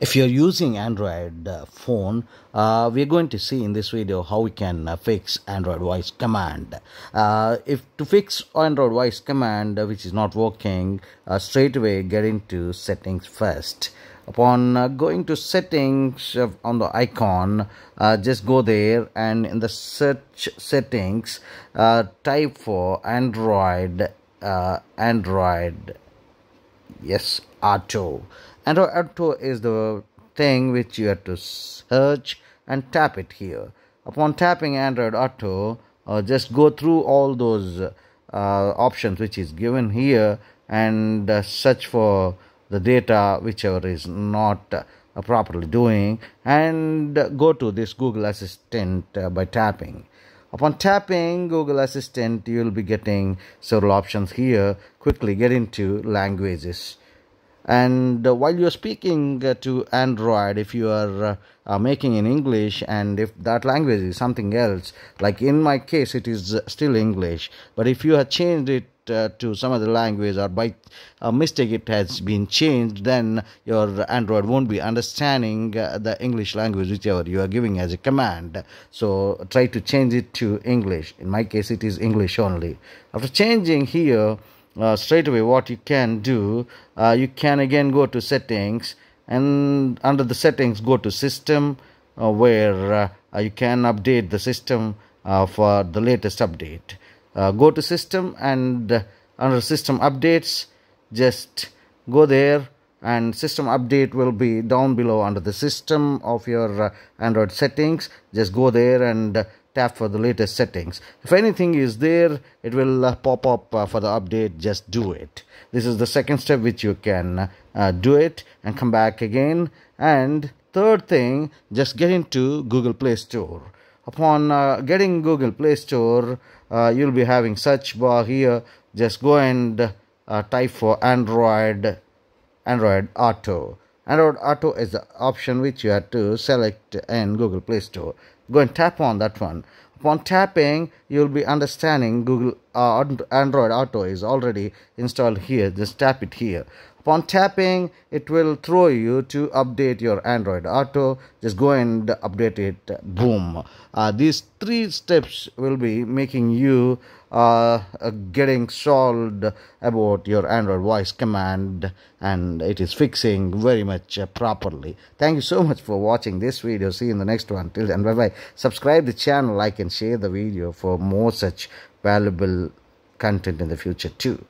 if you're using android uh, phone uh, we're going to see in this video how we can uh, fix android voice command. Uh, if to fix android voice command uh, which is not working uh, straight away get into settings first. Upon going to settings on the icon just go there and in the search settings type for android android yes auto Android Auto is the thing which you have to search and tap it here. Upon tapping Android Auto, uh, just go through all those uh, options which is given here and uh, search for the data whichever is not uh, properly doing and go to this Google Assistant uh, by tapping. Upon tapping Google Assistant, you will be getting several options here. Quickly get into languages and uh, while you're speaking uh, to android if you are uh, uh, making in english and if that language is something else like in my case it is still english. But if you have changed it uh, to some other language or by mistake it has been changed then your android won't be understanding uh, the english language whichever you are giving as a command. So try to change it to english. In my case it is english only. After changing here uh, straight away what you can do uh, you can again go to settings and under the settings go to system uh, where uh, you can update the system uh, for the latest update. Uh, go to system and under system updates just go there and system update will be down below under the system of your android settings. Just go there and tap for the latest settings. If anything is there it will uh, pop up uh, for the update. Just do it. This is the second step which you can uh, do it and come back again. And third thing just get into google play store. Upon uh, getting google play store uh, you'll be having search bar here. Just go and uh, type for android android auto android auto is the option which you have to select in google play store. Go and tap on that one. Upon tapping you'll be understanding google uh, android auto is already installed here. Just tap it here upon tapping it will throw you to update your android auto. Just go and update it. Boom. Uh, these three steps will be making you uh, getting solved about your android voice command and it is fixing very much uh, properly. Thank you so much for watching this video. See you in the next one. Till then bye bye subscribe the channel like and share the video for more such valuable content in the future too